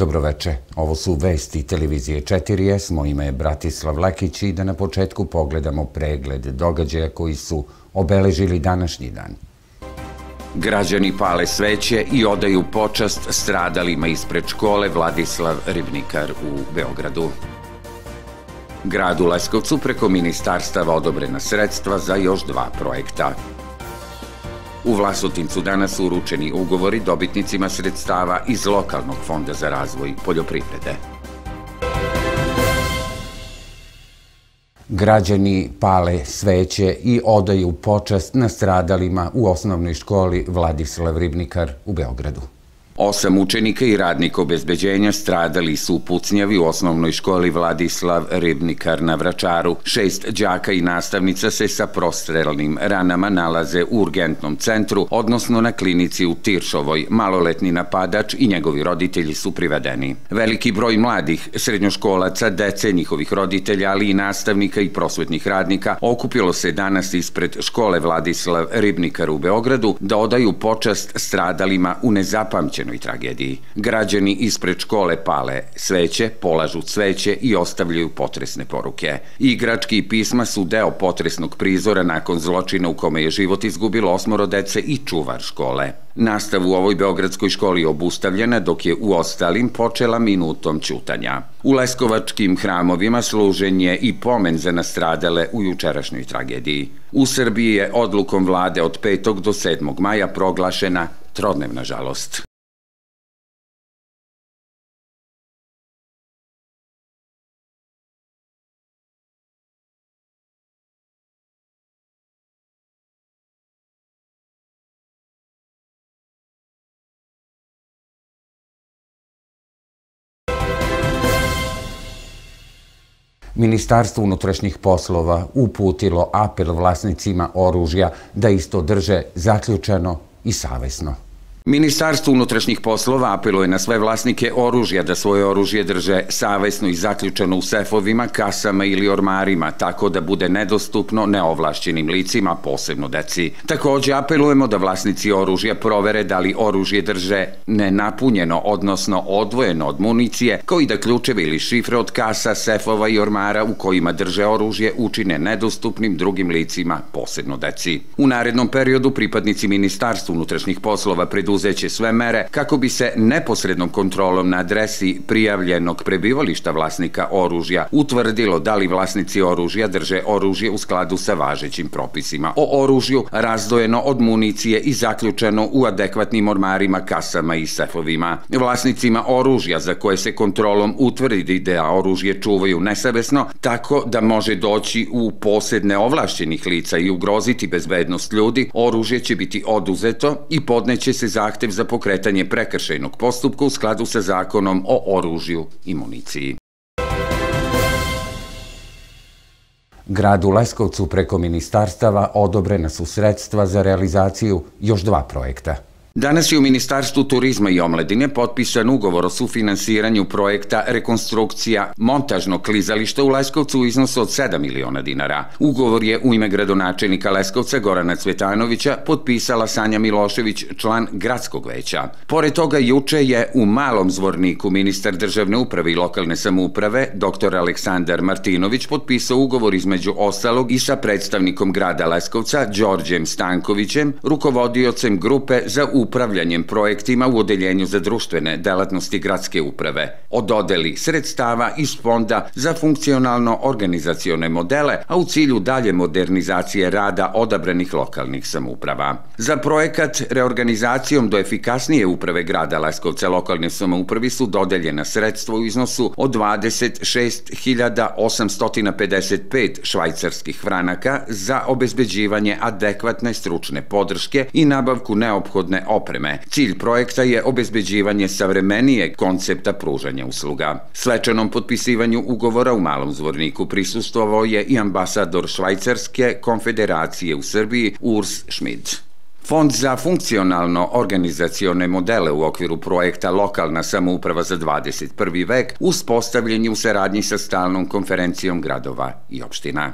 Dobroveče, ovo su vesti televizije 4S, moje ime je Bratislav Lekić i da na početku pogledamo pregled događaja koji su obeležili današnji dan. Građani pale sveće i odaju počast stradalima ispred škole Vladislav Ribnikar u Beogradu. Gradu Leskovcu preko ministarstava odobrena sredstva za još dva projekta. U Vlasotincu danas su uručeni ugovori dobitnicima sredstava iz lokalnog fonda za razvoj poljoprivrede. Građani pale sveće i odaju počast nastradalima u osnovnoj školi Vladislav Ribnikar u Beogradu. Osam učenika i radnika obezbeđenja stradali su u pucnjavi u osnovnoj školi Vladislav Ribnikar na Vračaru. Šest đaka i nastavnica se sa prostrelnim ranama nalaze u urgentnom centru, odnosno na klinici u Tiršovoj. Maloletni napadač i njegovi roditelji su privedeni. Veliki broj mladih srednjoškolaca, dece njihovih roditelja, ali i nastavnika i prosvetnih radnika okupilo se danas ispred škole Vladislav Ribnikar u Beogradu da odaju počast stradalima u nezapamćenoj strašnoj tragediji. Građani ispred škole pale sveće, polažu cveće i ostavljaju potresne poruke. Igrački i pisma su deo potresnog prizora nakon zločina u kome je život izgubilo osmoro dece i čuvar škole. Nastav u ovoj beogradskoj školi obustavljena dok je u ostalim počela minutom ćutanja. U Leskovačkim hramovima služen je i pomen za nastradale u jučerašnjoj tragediji. U Srbiji je odlukom vlade od 5. do 7. maja proglašena trodnevna žalost. Ministarstvo unutrašnjih poslova uputilo apel vlasnicima oružja da isto drže zaključeno i savesno. Ministarstvo unutrašnjih poslova apeluje na sve vlasnike oružja da svoje oružje drže savesno i zaključeno u sefovima, kasama ili ormarima, tako da bude nedostupno neovlašćenim licima, posebno deci. Takođe apelujemo da vlasnici oružja provere da li oružje drže nenapunjeno, odnosno odvojeno od municije, koji da ključeve ili šifre od kasa, sefova i ormara u kojima drže oružje učine nedostupnim drugim licima, posebno deci. U narednom periodu pripadnici Ministarstva unutrašnjih poslova preduzeće preduzeće sve mere kako bi se neposrednom kontrolom na adresi prijavljenog prebivališta vlasnika oružja utvrdilo da li vlasnici oružja drže oružje u skladu sa važećim propisima o oružju razdojeno od municije i zaključeno u adekvatnim ormarima, kasama i sefovima. Vlasnicima oružja za koje se kontrolom utvrdi da oružje čuvaju nesavesno, tako da može doći u posedne ovlašćenih lica i ugroziti bezbednost ljudi, oružje će biti oduzeto i podneće se zahtev za pokretanje prekršajnog postupka u skladu sa zakonom o oružju i municiji. Gradu Leskovcu preko ministarstava odobrena su sredstva za realizaciju još dva projekta – Danas je u Ministarstvu turizma i omladine potpisan ugovor o sufinansiranju projekta rekonstrukcija montažnog klizališta u Leskovcu u iznosu od 7 miliona dinara. Ugovor je u ime gradonačelnika Leskovca Gorana Cvetanovića potpisala Sanja Milošević, član gradskog veća. Pored toga, juče je u Malom zvorniku ministar državne uprave i lokalne samouprave, dr. Aleksandar Martinović, potpisao ugovor između ostalog i sa predstavnikom grada Leskovca, Đorđem Stankovićem, rukovodiocem grupe za upravljanjem projektima u Odeljenju za društvene delatnosti gradske uprave, o dodeli sredstava iz fonda za funkcionalno organizacione modele, a u cilju dalje modernizacije rada odabranih lokalnih samouprava. Za projekat reorganizacijom do efikasnije uprave grada Leskovca lokalne samoupravi su dodeljena sredstva u iznosu od 26.855 švajcarskih franaka za obezbeđivanje adekvatne stručne podrške i nabavku neophodne opreme. Cilj projekta je obezbeđivanje savremenije koncepta pružanja usluga. Svečanom potpisivanju ugovora u Malom zvorniku prisustovao je i ambasador Švajcarske konfederacije u Srbiji Urs Schmidt. Fond za funkcionalno organizacione modele u okviru projekta Lokalna samouprava za 21. vek uspostavljen je u saradnji sa stalnom konferencijom gradova i opština.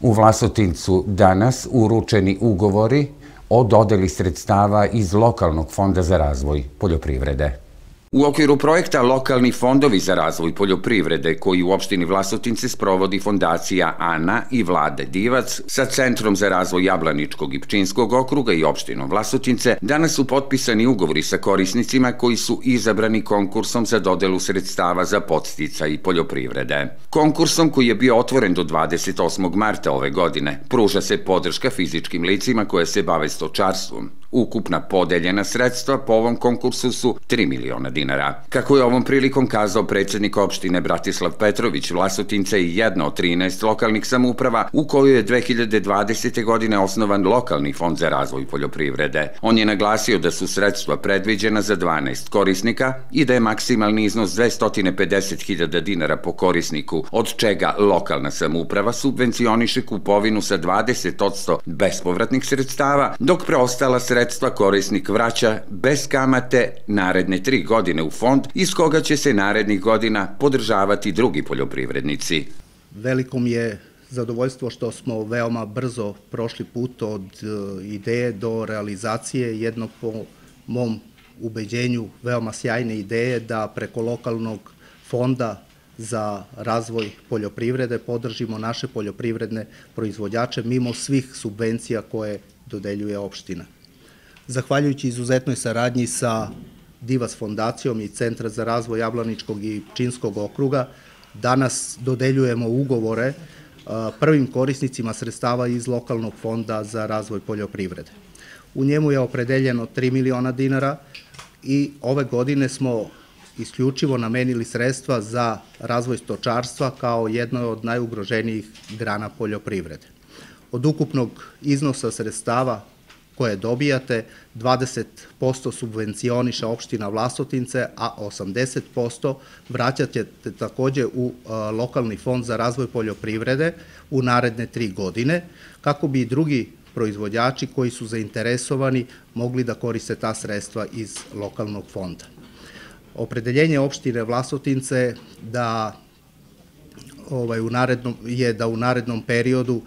U Vlasotincu danas uručeni ugovori o dodeli sredstava iz lokalnog fonda za razvoj poljoprivrede. U okviru projekta Lokalni fondovi za razvoj poljoprivrede koji u opštini Vlasotince sprovodi fondacija ANA i Vlade Divac sa Centrom za razvoj Jablaničkog i Pčinskog okruga i opštinom Vlasotince, danas su potpisani ugovori sa korisnicima koji su izabrani konkursom za dodelu sredstava za podstica i poljoprivrede. Konkursom koji je bio otvoren do 28. marta ove godine pruža se podrška fizičkim licima koje se bave stočarstvom, Ukupna podeljena sredstva po ovom konkursu su 3 miliona dinara. Kako je ovom prilikom kazao predsednik opštine Bratislav Petrović, Vlasotinca je jedna od 13 lokalnih samouprava u kojoj je 2020. godine osnovan lokalni fond za razvoj poljoprivrede. On je naglasio da su sredstva predviđena za 12 korisnika i da je maksimalni iznos 250.000 dinara po korisniku, od čega lokalna samouprava subvencioniše kupovinu sa 20% bespovratnih sredstava, dok preostala sredstva sredstva korisnik vraća bez kamate naredne tri godine u fond iz koga će se narednih godina podržavati drugi poljoprivrednici. Velikom je zadovoljstvo što smo veoma brzo prošli put od e, ideje do realizacije jednog po mom ubeđenju veoma sjajne ideje da preko lokalnog fonda za razvoj poljoprivrede podržimo naše poljoprivredne proizvođače mimo svih subvencija koje dodeljuje opština. Zahvaljujući izuzetnoj saradnji sa Divas fondacijom i Centra za razvoj Jablaničkog i Činskog okruga, danas dodeljujemo ugovore prvim korisnicima sredstava iz lokalnog fonda za razvoj poljoprivrede. U njemu je opredeljeno 3 miliona dinara i ove godine smo isključivo namenili sredstva za razvoj stočarstva kao jedno od najugroženijih grana poljoprivrede. Od ukupnog iznosa sredstava koje dobijate, 20% subvencioniša opština Vlasotince, a 80% vraćate takođe u lokalni fond za razvoj poljoprivrede u naredne tri godine, kako bi i drugi proizvođači koji su zainteresovani mogli da koriste ta sredstva iz lokalnog fonda. Opredeljenje opštine Vlasotince da ovaj, u narednom, je da u narednom periodu uh,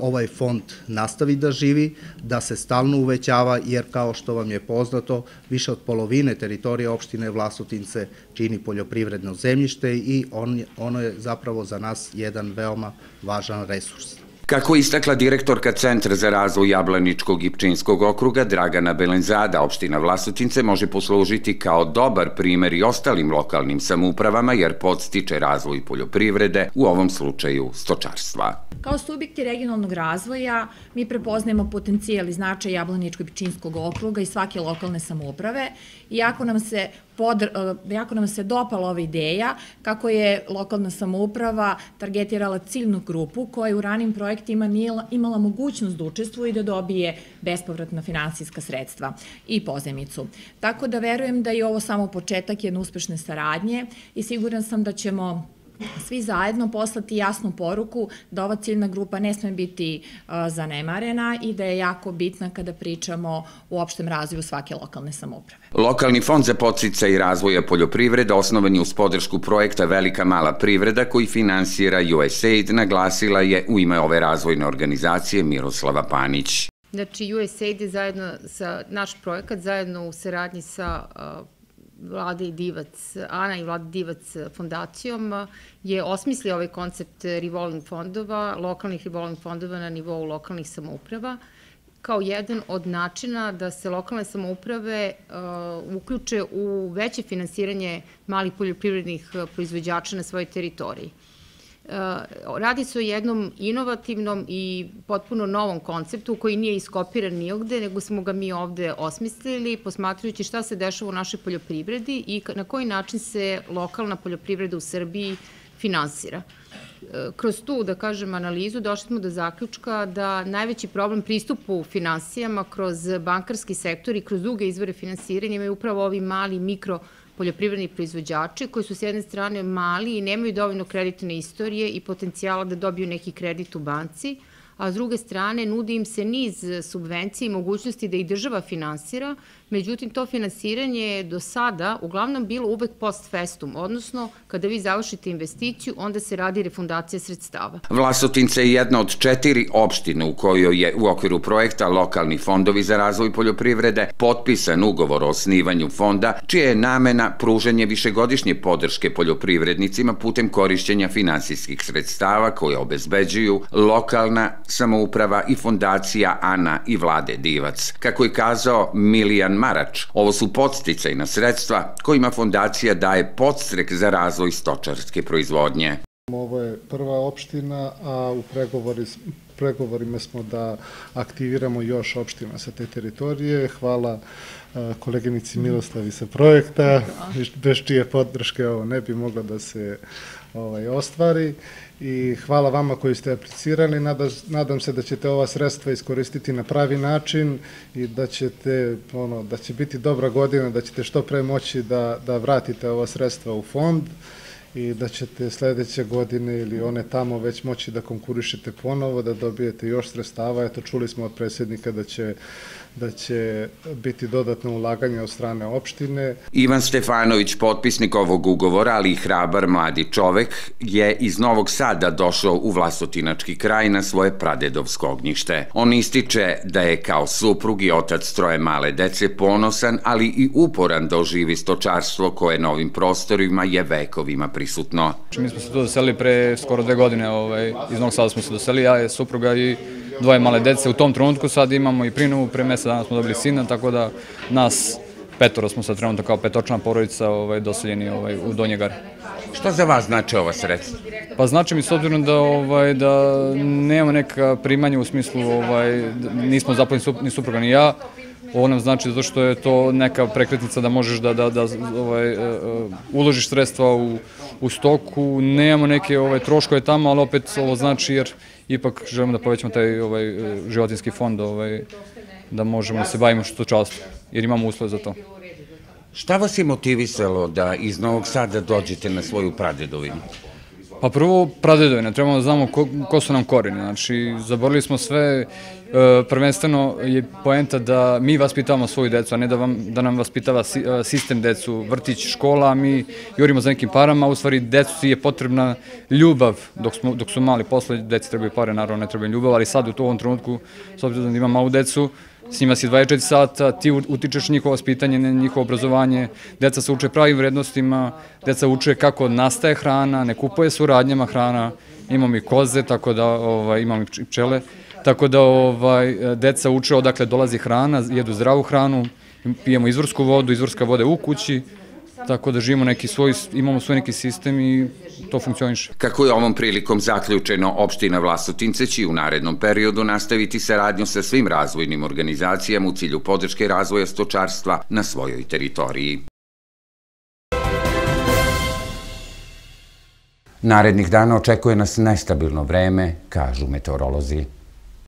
ovaj fond nastavi da živi, da se stalno uvećava, jer kao što vam je poznato, više od polovine teritorije opštine Vlasotince čini poljoprivredno zemljište i on, ono je zapravo za nas jedan veoma važan resurs. Kako istakla direktorka Centra za razvoj Jablaničkog i Pčinskog okruga Dragana Belenzada, opština Vlasotince može poslužiti kao dobar primer i ostalim lokalnim samoupravama jer podstiče razvoj poljoprivrede, u ovom slučaju stočarstva. Kao subjekti regionalnog razvoja mi prepoznajemo potencijal i značaj Jablaničkog i Pčinskog okruga i svake lokalne samouprave, iako nam se podr, e, jako nam se dopala ova ideja kako je lokalna samouprava targetirala ciljnu grupu koja u ranim projektima nije imala mogućnost da učestvuje i da dobije bespovratna finansijska sredstva i pozemicu. Tako da verujem da je ovo samo početak jedne uspešne saradnje i siguran sam da ćemo svi zajedno poslati jasnu poruku da ova ciljna grupa ne sme biti zanemarena i da je jako bitna kada pričamo u opštem razvoju svake lokalne samoprave. Lokalni fond za podsica i razvoja poljoprivreda osnovan je uz podršku projekta Velika mala privreda koji finansira USAID, naglasila je u ime ove razvojne organizacije Miroslava Panić. Znači, USAID je zajedno sa, naš projekat zajedno u saradnji sa Vlade Divac, Ana i Vlade Divac fondacijom je osmislio ovaj koncept revolving fondova, lokalnih revolving fondova na nivou lokalnih samouprava, kao jedan od načina da se lokalne samouprave uh, uključe u veće finansiranje malih poljoprivrednih proizvođača na svojoj teritoriji. Radi se o jednom inovativnom i potpuno novom konceptu koji nije iskopiran nigde, nego smo ga mi ovde osmislili, posmatrujući šta se dešava u našoj poljoprivredi i na koji način se lokalna poljoprivreda u Srbiji finansira. Kroz tu, da kažem, analizu došli smo do zaključka da najveći problem pristupu finansijama kroz bankarski sektor i kroz druge izvore finansiranja imaju upravo ovi mali mikro poljoprivredni proizvođači koji su s jedne strane mali i nemaju dovoljno kreditne istorije i potencijala da dobiju neki kredit u banci, a s druge strane nudi im se niz subvencija i mogućnosti da ih država finansira, međutim to finansiranje je do sada uglavnom bilo uvek post festum, odnosno kada vi završite investiciju, onda se radi refundacija sredstava. Vlasotince je jedna od četiri opštine u kojoj je u okviru projekta Lokalni fondovi za razvoj poljoprivrede potpisan ugovor o osnivanju fonda, čija je namena pružanje višegodišnje podrške poljoprivrednicima putem korišćenja finansijskih sredstava koje obezbeđuju lokalna samouprava i fondacija Ana i Vlade Divac. Kako je kazao Milijan Marač, ovo su podsticajna sredstva kojima fondacija daje podstrek za razvoj stočarske proizvodnje. Ovo je prva opština, a u pregovori, pregovorima smo da aktiviramo još opština sa te teritorije. Hvala koleginici Miroslavi sa projekta, bez čije podrške ovo ne bi moglo da se ovaj, ostvari. I hvala vama koji ste aplicirali. Nadam, nadam se da ćete ova sredstva iskoristiti na pravi način i da ćete, ono, da će biti dobra godina, da ćete što pre moći da, da vratite ova sredstva u fond i da ćete sledeće godine ili one tamo već moći da konkurišete ponovo, da dobijete još sredstava. Eto, čuli smo od predsjednika da će da će biti dodatno ulaganje od strane opštine. Ivan Stefanović, potpisnik ovog ugovora, ali i hrabar mladi čovek, je iz Novog Sada došao u Vlasotinački kraj na svoje pradedovsko ognjište. On ističe da je kao suprug i otac troje male dece ponosan, ali i uporan da oživi stočarstvo koje na ovim prostorima je vekovima prisutno. Mi smo se tu doselili pre skoro dve godine, ovaj, iz Novog Sada smo se doselili, ja je supruga i dvoje male dece. U tom trenutku sad imamo i prinovu, pre mesec dana smo dobili sina, tako da nas petoro smo sad trenutno kao petočna porodica ovaj, doseljeni ovaj, u Donjegare. Šta za vas znači ova sredstva? Pa znači mi s obzirom da ovaj da nemamo neka primanja u smislu ovaj nismo zaposleni ni supruga ni ja. Ovo nam znači zato što je to neka prekretnica da možeš da da da ovaj uh, uložiš sredstva u u stoku, nemamo neke ovaj troškove tamo, ali opet ovo znači jer ipak želimo da povećamo taj ovaj životinski fond ovaj da možemo da se bavimo stočarstvom jer imamo uslove za to. Šta vas je motivisalo da iz Novog Sada dođete na svoju pradedovinu? Pa prvo pradedovina, trebamo da znamo ko, ko su nam korini. Znači, zaborili smo sve, prvenstveno je poenta da mi vaspitavamo svoju decu, a ne da, vam, da nam vaspitava e, sistem decu, vrtić, škola, a mi jurimo za nekim parama, u stvari decu je potrebna ljubav. Dok, smo, dok su mali, posle deci trebaju pare, naravno ne trebaju ljubav, ali sad u tom trenutku, s obzirom da imam malu decu, s njima si 24 sata, ti utičeš njihovo vaspitanje, njihovo obrazovanje, deca se uče pravim vrednostima, deca uče kako nastaje hrana, ne kupuje se u radnjama hrana, imamo i koze, tako da ovaj, imamo i pčele, tako da ovaj, deca uče odakle dolazi hrana, jedu zdravu hranu, pijemo izvorsku vodu, izvorska voda u kući, tako da živimo neki svoj, imamo svoj neki sistem i to funkcioniše. Kako je ovom prilikom zaključeno, opština Vlasotince će u narednom periodu nastaviti saradnju sa svim razvojnim organizacijama u cilju podrške razvoja stočarstva na svojoj teritoriji. Narednih dana očekuje nas nestabilno vreme, kažu meteorolozi.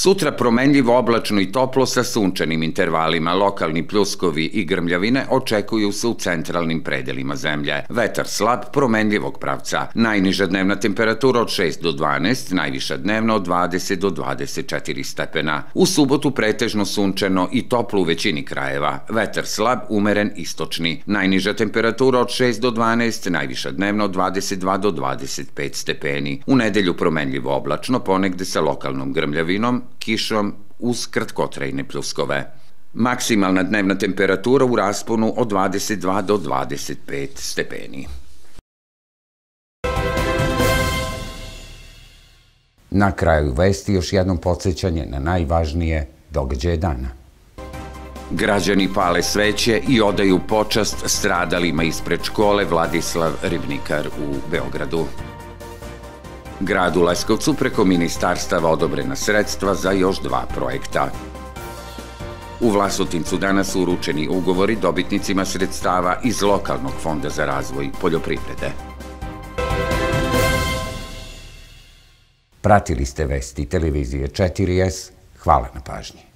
Sutra promenljivo oblačno i toplo sa sunčanim intervalima, lokalni pljuskovi i grmljavine očekuju se u centralnim predelima zemlje. Vetar slab, promenljivog pravca. Najniža dnevna temperatura od 6 do 12, najviša dnevna od 20 do 24 stepena. U subotu pretežno sunčano i toplo u većini krajeva. Vetar slab, umeren istočni. Najniža temperatura od 6 do 12, najviša dnevna od 22 do 25 stepeni. U nedelju promenljivo oblačno, ponegde sa lokalnom grmljavinom, kišom uz kratkotrajne pljuskove. Maksimalna dnevna temperatura u rasponu od 22 do 25 stepeni. Na kraju vesti još jednom podsjećanje na najvažnije događaje dana. Građani pale sveće i odaju počast stradalima ispred škole Vladislav Ribnikar u Beogradu. Gradu Leskovcu preko ministarstava odobrena sredstva za još dva projekta. U Vlasotincu danas su uručeni ugovori dobitnicima sredstava iz lokalnog fonda za razvoj poljoprivrede. Pratili ste vesti televizije 4S. Hvala na pažnji.